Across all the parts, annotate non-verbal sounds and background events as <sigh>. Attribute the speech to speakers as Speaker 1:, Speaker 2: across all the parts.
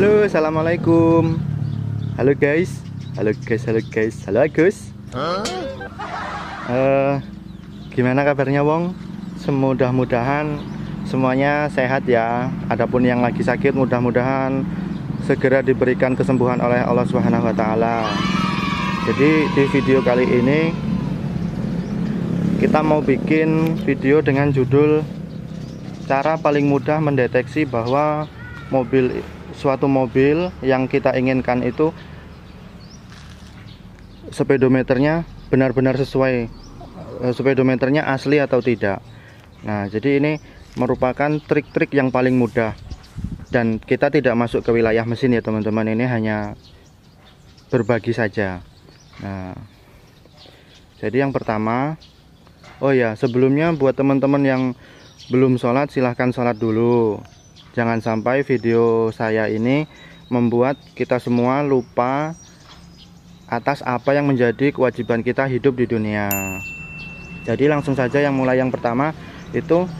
Speaker 1: Halo, assalamualaikum. Halo guys, halo guys, halo guys, halo Agus. Eh, gimana kabarnya Wong? Semudah-mudahan semuanya sehat ya. Adapun yang lagi sakit, mudah-mudahan segera diberikan kesembuhan oleh Allah Subhanahu Wa Taala. Jadi di video kali ini kita mau bikin video dengan judul cara paling mudah mendeteksi bahwa mobil suatu mobil yang kita inginkan itu speedometernya benar-benar sesuai eh, speedometernya asli atau tidak. Nah jadi ini merupakan trik-trik yang paling mudah. Dan kita tidak masuk ke wilayah mesin ya teman-teman. Ini hanya berbagi saja. Nah jadi yang pertama oh ya sebelumnya buat teman-teman yang belum sholat silahkan sholat dulu jangan sampai video saya ini membuat kita semua lupa atas apa yang menjadi kewajiban kita hidup di dunia. Jadi langsung saja yang mulai yang pertama itu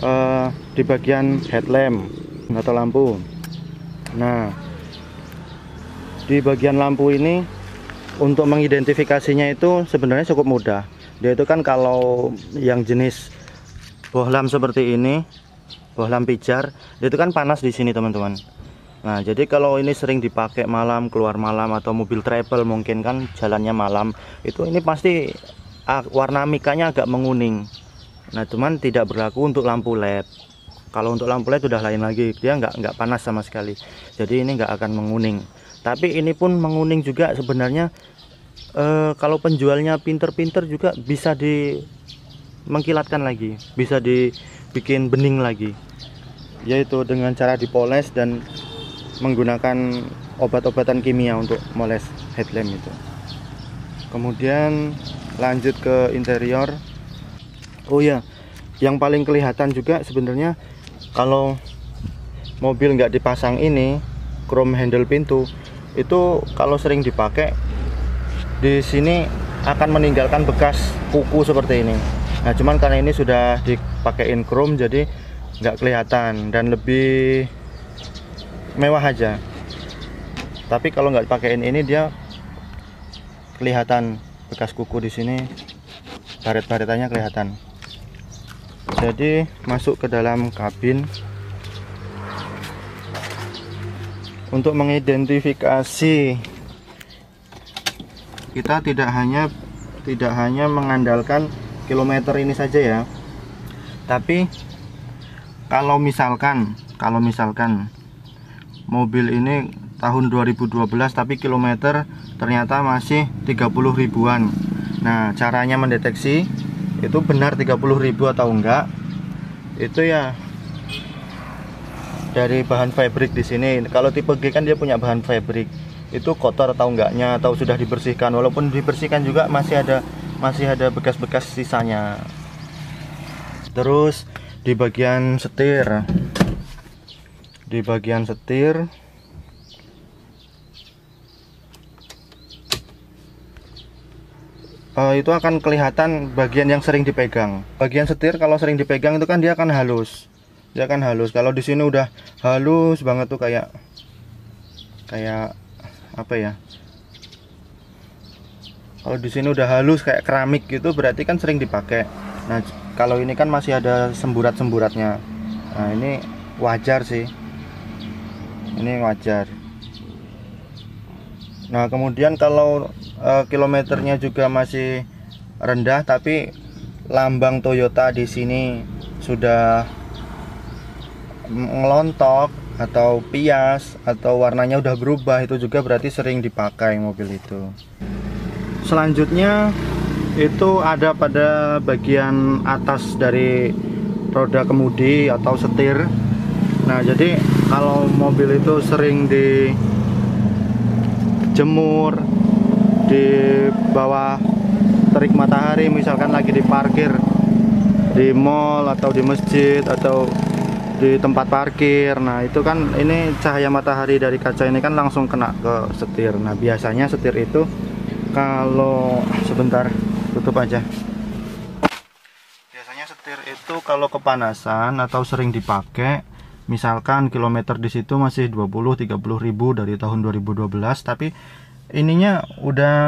Speaker 1: uh, di bagian headlamp atau lampu. Nah di bagian lampu ini untuk mengidentifikasinya itu sebenarnya cukup mudah. Dia itu kan kalau yang jenis bohlam seperti ini bohlam pijar itu kan panas di sini teman-teman. Nah jadi kalau ini sering dipakai malam keluar malam atau mobil travel mungkin kan jalannya malam itu ini pasti warna mikanya agak menguning. Nah cuman tidak berlaku untuk lampu led. Kalau untuk lampu led sudah lain lagi dia nggak nggak panas sama sekali. Jadi ini nggak akan menguning. Tapi ini pun menguning juga sebenarnya eh, kalau penjualnya pinter-pinter juga bisa di mengkilatkan lagi bisa dibikin bening lagi. Yaitu dengan cara dipoles dan menggunakan obat-obatan kimia untuk moles headlamp itu. Kemudian lanjut ke interior. Oh ya yang paling kelihatan juga sebenarnya kalau mobil nggak dipasang ini chrome handle pintu itu kalau sering dipakai di sini akan meninggalkan bekas kuku seperti ini nah cuman karena ini sudah dipakein chrome jadi nggak kelihatan dan lebih mewah aja. Tapi kalau nggak dipakein ini dia kelihatan bekas kuku di sini. Baret-baretannya kelihatan. Jadi masuk ke dalam kabin. Untuk mengidentifikasi kita tidak hanya tidak hanya mengandalkan kilometer ini saja ya. Tapi kalau misalkan kalau misalkan mobil ini tahun 2012 tapi kilometer ternyata masih 30 ribuan. Nah caranya mendeteksi itu benar 30 ribu atau enggak itu ya dari bahan fabric di sini. Kalau tipe G kan dia punya bahan fabric itu kotor atau enggaknya atau sudah dibersihkan. Walaupun dibersihkan juga masih ada masih ada bekas-bekas sisanya. Terus di bagian setir. Di bagian setir. Uh, itu akan kelihatan bagian yang sering dipegang. Bagian setir kalau sering dipegang itu kan dia akan halus. Dia akan halus. Kalau di sini udah halus banget tuh kayak kayak apa ya kalau di sini udah halus kayak keramik gitu berarti kan sering dipakai. Nah kalau ini kan masih ada semburat-semburatnya. Nah ini wajar sih. Ini wajar. Nah kemudian kalau e, kilometernya juga masih rendah tapi lambang Toyota di sini sudah ngelontok atau pias atau warnanya udah berubah itu juga berarti sering dipakai mobil itu selanjutnya itu ada pada bagian atas dari roda kemudi atau setir. Nah jadi kalau mobil itu sering di jemur di bawah terik matahari misalkan lagi diparkir di mall atau di masjid atau di tempat parkir. Nah itu kan ini cahaya matahari dari kaca ini kan langsung kena ke setir. Nah biasanya setir itu kalau sebentar tutup aja. Biasanya setir itu kalau kepanasan atau sering dipakai misalkan kilometer di situ masih 20-30 ribu dari tahun 2012 tapi ininya udah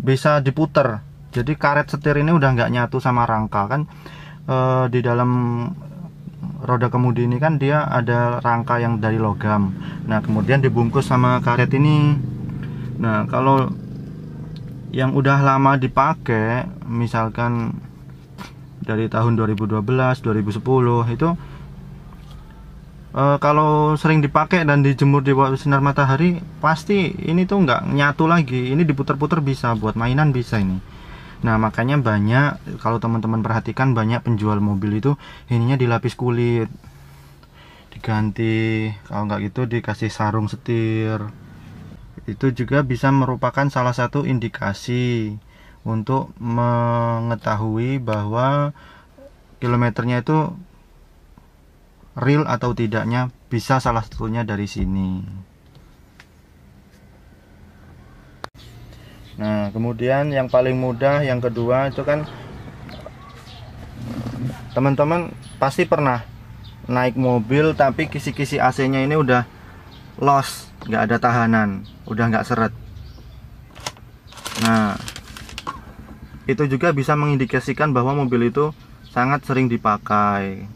Speaker 1: bisa diputer. Jadi karet setir ini udah nggak nyatu sama rangka kan? E, di dalam roda kemudi ini kan dia ada rangka yang dari logam. Nah kemudian dibungkus sama karet ini. Nah kalau yang udah lama dipakai misalkan dari tahun 2012 2010 itu e, kalau sering dipakai dan dijemur di bawah sinar matahari pasti ini tuh nggak nyatu lagi. Ini diputer-puter bisa buat mainan bisa ini. Nah makanya banyak kalau teman-teman perhatikan banyak penjual mobil itu ininya dilapis kulit diganti kalau nggak gitu dikasih sarung setir itu juga bisa merupakan salah satu indikasi untuk mengetahui bahwa kilometernya itu real atau tidaknya bisa salah satunya dari sini. Nah kemudian yang paling mudah yang kedua itu kan teman-teman pasti pernah naik mobil tapi kisi-kisi AC nya ini udah loss nggak ada tahanan udah nggak seret nah itu juga bisa mengindikasikan bahwa mobil itu sangat sering dipakai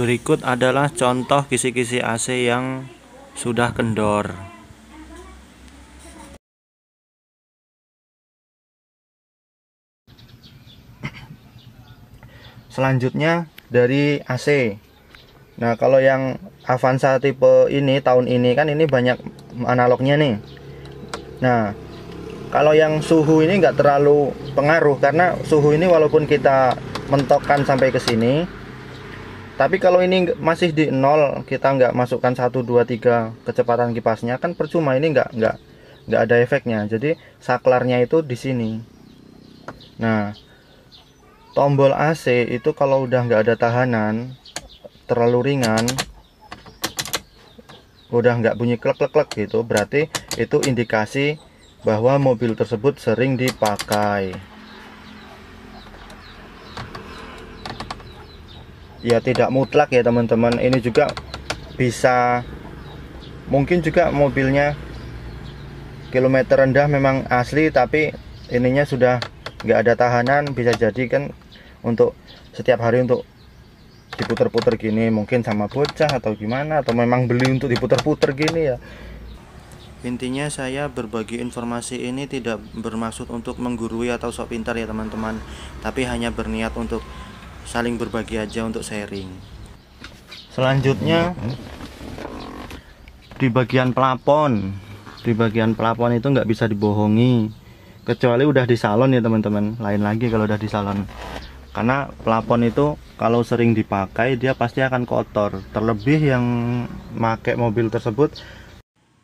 Speaker 1: Berikut adalah contoh kisi-kisi AC yang sudah kendor. Selanjutnya dari AC. Nah, kalau yang Avanza tipe ini tahun ini kan ini banyak analognya nih. Nah, kalau yang suhu ini nggak terlalu pengaruh karena suhu ini walaupun kita mentokkan sampai ke sini, tapi kalau ini masih di nol kita nggak masukkan 1 2 3 kecepatan kipasnya kan percuma ini nggak nggak nggak ada efeknya jadi saklarnya itu di sini nah tombol AC itu kalau udah nggak ada tahanan terlalu ringan udah nggak bunyi klek klek klek gitu berarti itu indikasi bahwa mobil tersebut sering dipakai. Ya tidak mutlak ya teman-teman. Ini juga bisa mungkin juga mobilnya kilometer rendah memang asli tapi ininya sudah nggak ada tahanan. Bisa jadi kan untuk setiap hari untuk diputer-puter gini mungkin sama bocah atau gimana atau memang beli untuk diputer-puter gini ya? Intinya saya berbagi informasi ini tidak bermaksud untuk menggurui atau sok pintar ya teman-teman. Tapi hanya berniat untuk saling berbagi aja untuk sharing. Selanjutnya di bagian pelapon. Di bagian pelapon itu nggak bisa dibohongi. Kecuali udah di salon ya teman-teman. Lain lagi kalau udah di salon karena pelapon itu kalau sering dipakai dia pasti akan kotor. Terlebih yang make mobil tersebut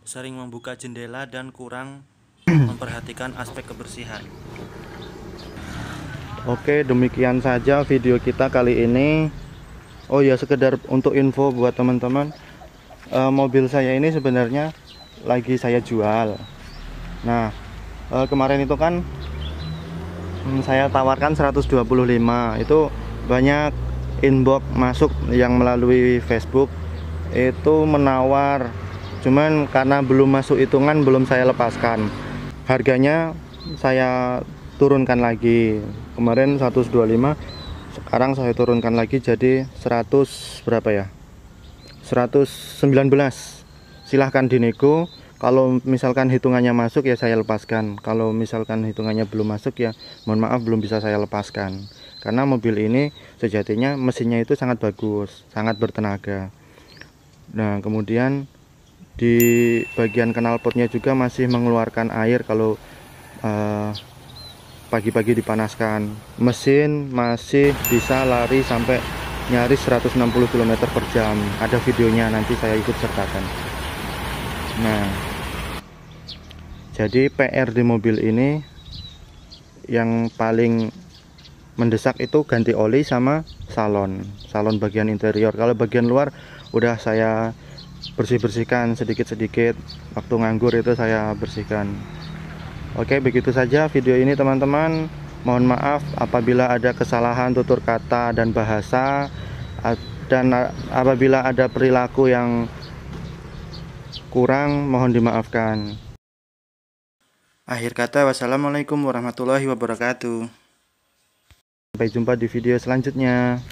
Speaker 1: sering membuka jendela dan kurang <clears throat> memperhatikan aspek kebersihan. Oke demikian saja video kita kali ini. Oh ya sekedar untuk info buat teman-teman e, Mobil saya ini sebenarnya lagi saya jual. Nah e, kemarin itu kan hmm, Saya tawarkan 125 Itu banyak inbox masuk yang melalui Facebook. Itu menawar. Cuman karena belum masuk hitungan belum saya lepaskan. Harganya saya turunkan lagi. Kemarin 125 sekarang saya turunkan lagi jadi 100 berapa ya? 119 silahkan dinego kalau misalkan hitungannya masuk ya saya lepaskan. Kalau misalkan hitungannya belum masuk ya mohon maaf belum bisa saya lepaskan. Karena mobil ini sejatinya mesinnya itu sangat bagus sangat bertenaga. Nah kemudian di bagian knalpotnya juga masih mengeluarkan air kalau uh, pagi-pagi dipanaskan. Mesin masih bisa lari sampai nyaris 160 km per jam. Ada videonya nanti saya ikut sertakan nah jadi PR di mobil ini yang paling mendesak itu ganti oli sama salon salon bagian interior. Kalau bagian luar udah saya bersih-bersihkan sedikit-sedikit waktu nganggur itu saya bersihkan. Oke begitu saja video ini teman-teman. Mohon maaf apabila ada kesalahan tutur kata dan bahasa dan apabila ada perilaku yang kurang mohon dimaafkan. Akhir kata wassalamualaikum warahmatullahi wabarakatuh. Sampai jumpa di video selanjutnya